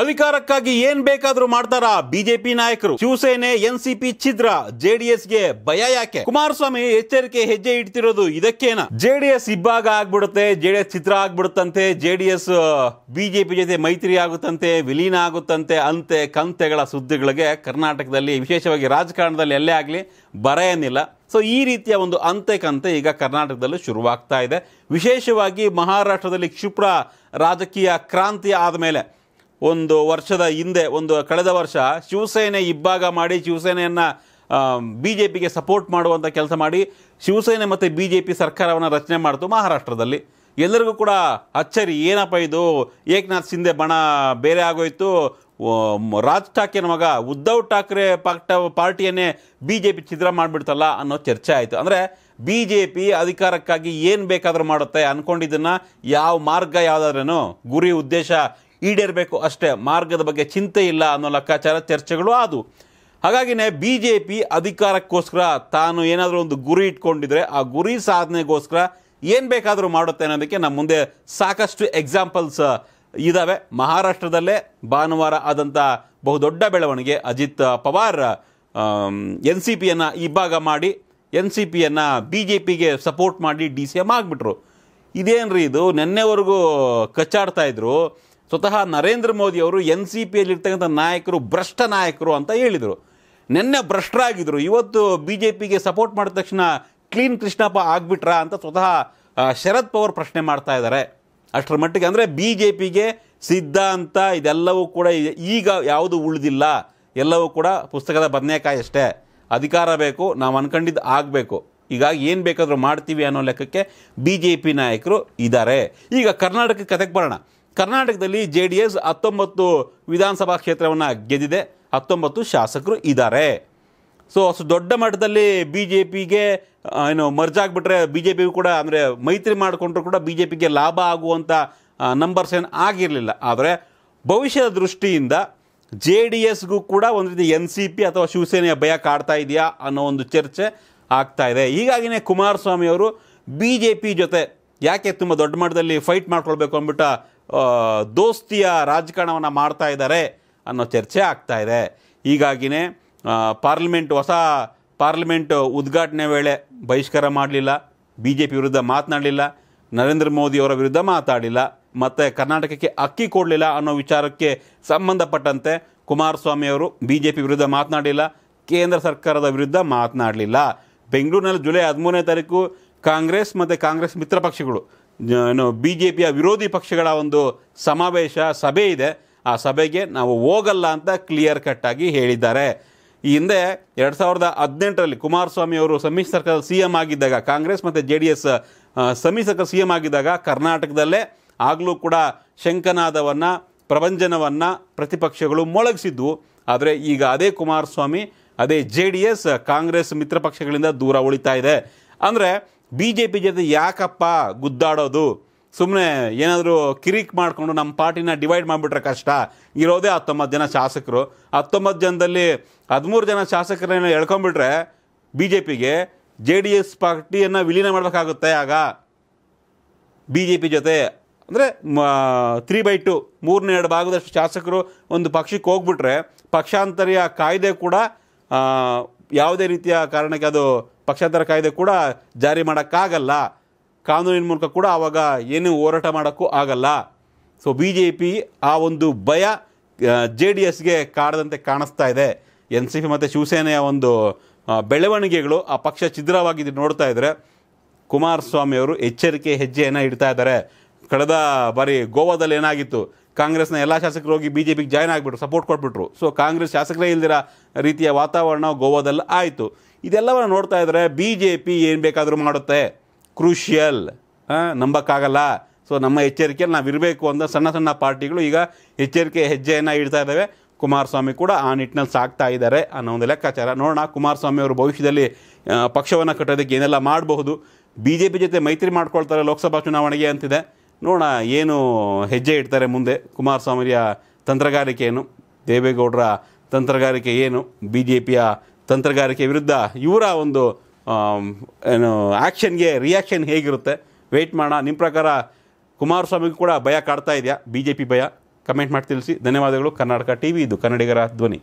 ಅಧಿಕಾರಕ್ಕಾಗಿ ಏನ್ ಬೇಕಾದ್ರೂ ಮಾಡ್ತಾರ ಬಿಜೆಪಿ ನಾಯಕರು? ಶಿವಸೇನೆ, ಎನ್ಸಿಪಿ ಛಿದ್ರ, ಜೆಡಿಎಸ್ಗೆ ಭಯ ಯಾಕೆ? ಕುಮಾರಸ್ವಾಮಿ ಎಚ್ಚರಿಕೆ ಹೆಜ್ಜೆ ಇಡ್ತಿರೋದು ಇದಕ್ಕೇನ? ಜೆಡಿಎಸ್ ಇಬ್ಬಾಗ ಆಗ್ಬಿಡುತ್ತೆ, ಜೆಡಿಎಸ್ ಚಿತ್ರ ಆಗ್ಬಿಡುತ್ತಂತೆ, ಜೆಡಿಎಸ್ ಬಿಜೆಪಿ ಜೊತೆ ಮೈತ್ರಿ ಆಗುತ್ತಂತೆ, ವಿಲೀನ ಆಗುತ್ತಂತೆ ಅಂತೆ ಕಂತೆಗಳ ಸುದ್ದಿಗಳಿಗೆ ಕರ್ನಾಟಕದಲ್ಲಿ, ವಿಶೇಷವಾಗಿ ರಾಜಕಾರಣದಲ್ಲಿ ಎಲ್ಲೇ ಆಗಲಿ ಬರ ಏನಿಲ್ಲ. ಸೊ ಈ ರೀತಿಯ ಒಂದು ಅಂತೆ ಕಂತೆ ಈಗ ಕರ್ನಾಟಕದಲ್ಲೂ ಶುರುವಾಗ್ತಾ ಇದೆ. ವಿಶೇಷವಾಗಿ ಮಹಾರಾಷ್ಟ್ರದಲ್ಲಿ ಕ್ಷಿಪ್ರ ರಾಜಕೀಯ ಕ್ರಾಂತಿ ಆದಮೇಲೆ ಒಂದು ವರ್ಷದ ಹಿಂದೆ, ಒಂದು ಕಳೆದ ವರ್ಷ ಶಿವಸೇನೆ ಇಬ್ಬಾಗ ಮಾಡಿ ಶಿವಸೇನೆಯನ್ನು ಬಿ ಜೆ ಪಿಗೆ ಸಪೋರ್ಟ್ ಮಾಡುವಂಥ ಕೆಲಸ ಮಾಡಿ ಶಿವಸೇನೆ ಮತ್ತು ಬಿ ಜೆ ಪಿ ಸರ್ಕಾರವನ್ನು ರಚನೆ ಮಾಡಿತು ಮಹಾರಾಷ್ಟ್ರದಲ್ಲಿ. ಎಲ್ಲರಿಗೂ ಕೂಡ ಅಚ್ಚರಿ, ಏನಪ್ಪ ಇದು? ಏಕನಾಥ್ ಶಿಂದೆ ಬಣ ಬೇರೆ ಆಗೋಯ್ತು. ರಾಜ್ ಠಾಕ್ರೆನ ಮಗ ಉದ್ಧವ್ ಠಾಕ್ರೆ ಪಾಕ್ಟ ಪಾರ್ಟಿಯನ್ನೇ ಬಿ ಜೆ ಪಿ ಛಿದ್ರ ಮಾಡಿಬಿಡ್ತಲ್ಲ ಅನ್ನೋ ಚರ್ಚೆ ಆಯಿತು. ಅಂದರೆ ಬಿ ಜೆ ಪಿ ಅಧಿಕಾರಕ್ಕಾಗಿ ಏನು ಬೇಕಾದರೂ ಮಾಡುತ್ತೆ ಅಂದ್ಕೊಂಡಿದ್ದನ್ನು ಯಾವ ಮಾರ್ಗ ಯಾವುದಾದ್ರೇನು ಗುರಿ ಉದ್ದೇಶ ಈಡೇರಬೇಕು ಅಷ್ಟೇ. ಮಾರ್ಗದ ಬಗ್ಗೆ ಚಿಂತೆ ಇಲ್ಲ ಅನ್ನೋ ಲೆಕ್ಕಾಚಾರ ಚರ್ಚೆಗಳು ಆದವು ಹಾಗಾಗಿನೇ ಬಿ ಜೆ ಪಿ ಅಧಿಕಾರಕ್ಕೋಸ್ಕರ ತಾನು ಏನಾದರೂ ಒಂದು ಗುರಿ ಇಟ್ಕೊಂಡಿದ್ರೆ ಆ ಗುರಿ ಸಾಧನೆಗೋಸ್ಕರ ಏನು ಬೇಕಾದರೂ ಮಾಡುತ್ತೆ ಅನ್ನೋದಕ್ಕೆ ನಮ್ಮ ಮುಂದೆ ಸಾಕಷ್ಟು ಎಕ್ಸಾಂಪಲ್ಸ್ ಇದ್ದಾವೆ ಮಹಾರಾಷ್ಟ್ರದಲ್ಲೇ ಭಾನುವಾರ ಆದಂಥ ಬಹುದೊಡ್ಡ ಬೆಳವಣಿಗೆ ಅಜಿತ್ ಪವಾರ್ ಎನ್ ಸಿ ಪಿಯನ್ನು ಇಬ್ಬಾಗ ಮಾಡಿ ಎನ್ ಸಿ ಪಿಯನ್ನು ಬಿ ಜೆ ಪಿಗೆ ಸಪೋರ್ಟ್ ಮಾಡಿ ಡಿ ಸಿ ಎಂ ಆಗಿಬಿಟ್ರು. ಇದೇನ್ರಿ ಇದು? ನಿನ್ನೆವರೆಗೂ ಕಚ್ಚಾಡ್ತಾ ಇದ್ರು. ಸ್ವತಃ ನರೇಂದ್ರ ಮೋದಿ ಅವರು ಎನ್ ಸಿ ಪಿಯಲ್ಲಿರ್ತಕ್ಕಂಥ ನಾಯಕರು, ಭ್ರಷ್ಟ ನಾಯಕರು ಅಂತ ಹೇಳಿದರು. ನಿನ್ನೆ ಭ್ರಷ್ಟರಾಗಿದ್ದರು ಇವತ್ತು ಬಿ ಜೆ ಪಿಗೆ ಸಪೋರ್ಟ್ ಮಾಡಿದ ತಕ್ಷಣ ಕ್ಲೀನ್ ಕೃಷ್ಣಪ್ಪ ಆಗ್ಬಿಟ್ರಾ ಅಂತ ಸ್ವತಃ ಶರದ್ ಪವಾರ್ ಪ್ರಶ್ನೆ ಮಾಡ್ತಾ ಇದ್ದಾರೆ. ಅಷ್ಟರ ಮಟ್ಟಿಗೆ ಅಂದರೆ ಬಿ ಜೆ ಪಿಗೆ ಸಿದ್ಧಾಂತ ಇದೆಲ್ಲವೂ ಕೂಡ ಈಗ ಯಾವುದು ಉಳಿದಿಲ್ಲ. ಎಲ್ಲವೂ ಕೂಡ ಪುಸ್ತಕದ ಬದನೆಕಾಯಿ ಅಷ್ಟೇ. ಅಧಿಕಾರ ಬೇಕು, ನಾವು ಅನ್ಕೊಂಡಿದ್ದು ಆಗಬೇಕು. ಹೀಗಾಗಿ ಏನು ಬೇಕಾದರೂ ಮಾಡ್ತೀವಿ ಅನ್ನೋ ಲೆಕ್ಕಕ್ಕೆ ಬಿ ಜೆ ಪಿ ನಾಯಕರು ಇದ್ದಾರೆ. ಈಗ ಕರ್ನಾಟಕಕ್ಕೆ ಕತೆಗೆ ಬರೋಣ. ಕರ್ನಾಟಕದಲ್ಲಿ ಜೆ ಡಿ ಎಸ್ ಹತ್ತೊಂಬತ್ತು ವಿಧಾನಸಭಾ ಕ್ಷೇತ್ರವನ್ನು ಗೆದ್ದಿದೆ. ಹತ್ತೊಂಬತ್ತು ಶಾಸಕರು ಇದ್ದಾರೆ. ಸೊ ಅಷ್ಟು ದೊಡ್ಡ ಮಟ್ಟದಲ್ಲಿ ಬಿ ಜೆ ಪಿಗೆ ಏನು ಮರ್ಜ್ ಆಗಿಬಿಟ್ರೆ ಬಿ ಜೆ ಪಿಗೂ ಕೂಡ, ಅಂದರೆ ಮೈತ್ರಿ ಮಾಡಿಕೊಂಡ್ರು ಕೂಡ ಬಿ ಜೆ ಪಿಗೆ ಲಾಭ ಆಗುವಂಥ ನಂಬರ್ಸ್ ಏನು ಆಗಿರಲಿಲ್ಲ. ಆದರೆ ಭವಿಷ್ಯದ ದೃಷ್ಟಿಯಿಂದ ಜೆ ಡಿ ಎಸ್ಗೂ ಕೂಡ ಒಂದು ರೀತಿ ಎನ್ ಸಿ ಪಿ ಅಥವಾ ಶಿವಸೇನೆಯ ಭಯ ಕಾಡ್ತಾ ಇದೆಯಾ ಅನ್ನೋ ಒಂದು ಚರ್ಚೆ ಆಗ್ತಾ ಇದೆ. ಹೀಗಾಗಿನೇ ಕುಮಾರಸ್ವಾಮಿ ಅವರು ಬಿ ಜೆ ಪಿ ಜೊತೆ ಯಾಕೆ ತುಂಬ ದೊಡ್ಡ ಮಟ್ಟದಲ್ಲಿ ಫೈಟ್ ಮಾಡ್ಕೊಳ್ಬೇಕು ಅಂದ್ಬಿಟ್ಟು ದೋಸ್ತಿಯ ರಾಜಕಾರಣವನ್ನು ಮಾಡ್ತಾ ಇದ್ದಾರೆ ಅನ್ನೋ ಚರ್ಚೆ ಆಗ್ತಾ ಇದೆ. ಹೀಗಾಗಿನೇ ಆ, ಪಾರ್ಲಿಮೆಂಟ್ ಹೊಸ ಪಾರ್ಲಿಮೆಂಟ್ ಉದ್ಘಾಟನೆ ವೇಳೆ ಬಹಿಷ್ಕಾರ ಮಾಡಲಿಲ್ಲ ಬಿ ಜೆ ಪಿ ವಿರುದ್ಧ ಮಾತನಾಡಲಿಲ್ಲ ನರೇಂದ್ರ ಮೋದಿಯವರ ವಿರುದ್ಧ ಮಾತಾಡಿಲ್ಲ ಮತ್ತು ಕರ್ನಾಟಕಕ್ಕೆ ಅಕ್ಕಿ ಕೊಡಲಿಲ್ಲ ಅನ್ನೋ ವಿಚಾರಕ್ಕೆ ಸಂಬಂಧಪಟ್ಟಂತೆ ಕುಮಾರಸ್ವಾಮಿ ಅವರು ಬಿ ಜೆ ಪಿ ವಿರುದ್ಧ ಮಾತನಾಡಿಲ್ಲ ಕೇಂದ್ರ ಸರ್ಕಾರದ ವಿರುದ್ಧ ಮಾತನಾಡಲಿಲ್ಲ. ಬೆಂಗಳೂರಿನಲ್ಲಿ ಜುಲೈ ಹದಿಮೂರನೇ ತಾರೀಕು ಕಾಂಗ್ರೆಸ್ ಮತ್ತು ಕಾಂಗ್ರೆಸ್ ಮಿತ್ರ ಪಕ್ಷಗಳು ಏನು ಬಿ ಜೆ ಪಿಯ ವಿರೋಧಿ ಪಕ್ಷಗಳ ಒಂದು ಸಮಾವೇಶ, ಸಭೆ ಇದೆ. ಆ ಸಭೆಗೆ ನಾವು ಹೋಗಲ್ಲ ಅಂತ ಕ್ಲಿಯರ್ ಕಟ್ ಆಗಿ ಹೇಳಿದ್ದಾರೆ. ಈ ಹಿಂದೆ ಎರಡು ಸಾವಿರದ ಹದಿನೆಂಟರಲ್ಲಿ ಕುಮಾರಸ್ವಾಮಿ ಅವರು ಸಮ್ಮಿಶ್ರ ಸರ್ಕಾರದ ಸಿ ಎಂ ಆಗಿದ್ದಾಗ, ಕಾಂಗ್ರೆಸ್ ಮತ್ತು ಜೆ ಡಿ ಎಸ್ ಸಮ್ಮಿಶ್ರ ಸಿ ಎಂ ಆಗಿದ್ದಾಗ ಕರ್ನಾಟಕದಲ್ಲೇ ಆಗಲೂ ಕೂಡ ಶಂಕನಾದವನ್ನು, ಪ್ರಭಂಜನವನ್ನು ಪ್ರತಿಪಕ್ಷಗಳು ಮೊಳಗಿಸಿದ್ವು. ಆದರೆ ಈಗ ಅದೇ ಕುಮಾರಸ್ವಾಮಿ, ಅದೇ ಜೆ ಡಿ ಎಸ್ ಕಾಂಗ್ರೆಸ್ ಮಿತ್ರ ಪಕ್ಷಗಳಿಂದ ದೂರ ಉಳಿತಾ ಇದೆ. ಅಂದರೆ ಬಿ ಜೆ ಪಿ ಜೊತೆ ಯಾಕಪ್ಪ ಗುದ್ದಾಡೋದು? ಸುಮ್ಮನೆ ಏನಾದರೂ ಕಿರಿಕ್ ಮಾಡಿಕೊಂಡು ನಮ್ಮ ಪಾರ್ಟಿನ ಡಿವೈಡ್ ಮಾಡಿಬಿಟ್ರೆ ಕಷ್ಟ. ಇರೋದೇ ಹತ್ತೊಂಬತ್ತು ಜನ ಶಾಸಕರು. ಹತ್ತೊಂಬತ್ತು ಜನದಲ್ಲಿ ಹದಿಮೂರು ಜನ ಶಾಸಕರನ್ನ ಎಳ್ಕೊಂಬಿಟ್ರೆ ಬಿ ಜೆ ಪಿಗೆ ಜೆ ಡಿ ಎಸ್ ಪಾರ್ಟಿಯನ್ನು ವಿಲೀನ ಮಾಡಬೇಕಾಗುತ್ತೆ ಆಗ. ಬಿ ಜೆ ಪಿ ಜೊತೆ ಅಂದರೆ ತ್ರೀ ಬೈ ಟು ಮೂರನೇ ಎರಡು ಭಾಗದಷ್ಟು ಶಾಸಕರು ಒಂದು ಪಕ್ಷಕ್ಕೆ ಹೋಗ್ಬಿಟ್ರೆ ಪಕ್ಷಾಂತರಿಯ ಕಾಯ್ದೆ ಕೂಡ ಯಾವುದೇ ರೀತಿಯ ಕಾರಣಕ್ಕೆ ಅದು ಪಕ್ಷಾಂತರ ಕಾಯ್ದೆ ಕೂಡ ಜಾರಿ ಮಾಡೋಕ್ಕಾಗಲ್ಲ. ಕಾನೂನಿನ ಮೂಲಕ ಕೂಡ ಆವಾಗ ಏನು ಹೋರಾಟ ಮಾಡೋಕ್ಕೂ ಆಗಲ್ಲ. ಸೊ ಬಿ ಜೆ ಪಿ ಆ ಒಂದು ಭಯ ಜೆ ಡಿ ಎಸ್ಗೆ ಕಾಡದಂತೆ ಕಾಣಿಸ್ತಾ ಇದೆ. ಎನ್ ಸಿ ಪಿ ಮತ್ತು ಶಿವಸೇನೆಯ ಒಂದು ಬೆಳವಣಿಗೆಗಳು ಆ ಪಕ್ಷ ಛಿದ್ರವಾಗಿದ್ದು ನೋಡ್ತಾ ಇದ್ದರೆ ಕುಮಾರಸ್ವಾಮಿ ಅವರು ಎಚ್ಚರಿಕೆ ಹೆಜ್ಜೆಯನ್ನು ಇಡ್ತಾ ಇದ್ದಾರೆ. ಕಳೆದ ಬಾರಿ ಗೋವಾದಲ್ಲಿ ಏನಾಗಿತ್ತು? ಕಾಂಗ್ರೆಸ್ನ ಎಲ್ಲ ಶಾಸಕರು ಹೋಗಿ ಬಿ ಜೆ ಪಿಗೆ ಜಾಯ್ನ್ ಆಗಿಬಿಟ್ರು ಸಪೋರ್ಟ್ ಕೊಟ್ಬಿಟ್ರು. ಸೊ ಕಾಂಗ್ರೆಸ್ ಶಾಸಕರೇ ಇಲ್ದಿರ ರೀತಿಯ ವಾತಾವರಣ ಗೋವಾದಲ್ಲಿ ಆಯಿತು. ಇದೆಲ್ಲವನ್ನು ನೋಡ್ತಾ ಇದ್ದರೆ ಬಿ ಜೆ ಪಿ ಏನು ಬೇಕಾದರೂ ಮಾಡುತ್ತೆ. ಕ್ರೂಷಿಯಲ್. ನಂಬಕ್ಕಾಗಲ್ಲ. ಸೊ ನಮ್ಮ ಎಚ್ಚರಿಕೆಯಲ್ಲಿ ನಾವು ಇರಬೇಕು ಅಂತ ಸಣ್ಣ ಸಣ್ಣ ಪಾರ್ಟಿಗಳು ಈಗ ಎಚ್ಚರಿಕೆ ಹೆಜ್ಜೆಯನ್ನು ಇಡ್ತಾ ಇದ್ದಾವೆ ಕುಮಾರಸ್ವಾಮಿ ಕೂಡ ಆ ನಿಟ್ಟಿನಲ್ಲಿ ಸಾಕ್ತಾ ಇದ್ದಾರೆ ಅನ್ನೋ ಒಂದು ಲೆಕ್ಕಾಚಾರ. ನೋಡೋಣ, ಕುಮಾರಸ್ವಾಮಿ ಅವರು ಭವಿಷ್ಯದಲ್ಲಿ ಪಕ್ಷವನ್ನು ಕಟ್ಟೋದಕ್ಕೆ ಏನೆಲ್ಲ ಮಾಡಬಹುದು. ಬಿ ಜೆ ಪಿ ಜೊತೆ ಮೈತ್ರಿ ಮಾಡ್ಕೊಳ್ತಾರೆ ಲೋಕಸಭಾ ಚುನಾವಣೆಗೆ ಅಂತಿದೆ. ನೋಡೋಣ, ಏನು ಹೆಜ್ಜೆ ಇಡ್ತಾರೆ ಮುಂದೆ. ಕುಮಾರಸ್ವಾಮಿಯ ತಂತ್ರಗಾರಿಕೆ ಏನು? ದೇವೇಗೌಡರ ತಂತ್ರಗಾರಿಕೆ ಏನು? ಬಿ ಜೆ ಪಿಯ ತಂತ್ರಗಾರಿಕೆ ವಿರುದ್ಧ ಇವರ ಒಂದು ಏನು ಆ್ಯಕ್ಷನ್ಗೆ ರಿಯಾಕ್ಷನ್ ಹೇಗಿರುತ್ತೆ? ವೆಯ್ಟ್ ಮಾಡೋಣ. ನಿಮ್ಮ ಪ್ರಕಾರ ಕುಮಾರಸ್ವಾಮಿಗೂ ಕೂಡ ಭಯ ಕಾಡ್ತಾ ಇದೆಯಾ? ಬಿ ಜೆ ಪಿ ಭಯ? ಕಮೆಂಟ್ ಮಾಡಿ ತಿಳಿಸಿ. ಧನ್ಯವಾದಗಳು. ಕರ್ನಾಟಕ ಟಿವಿ ಇದು ಕನ್ನಡಿಗರ ಧ್ವನಿ.